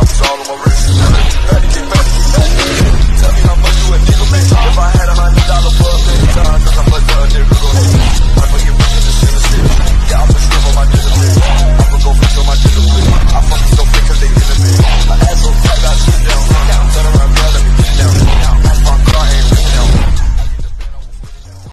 Diamonds all on my wrist.